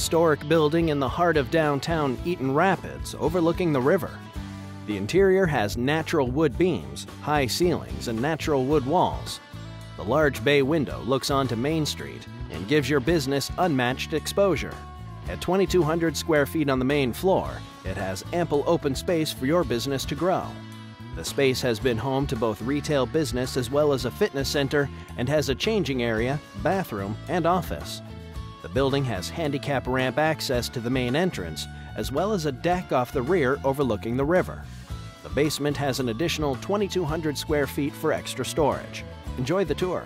historic building in the heart of downtown Eaton Rapids, overlooking the river. The interior has natural wood beams, high ceilings, and natural wood walls. The large bay window looks onto Main Street and gives your business unmatched exposure. At 2,200 square feet on the main floor, it has ample open space for your business to grow. The space has been home to both retail business as well as a fitness center and has a changing area, bathroom, and office. The building has handicap ramp access to the main entrance, as well as a deck off the rear overlooking the river. The basement has an additional 2,200 square feet for extra storage. Enjoy the tour.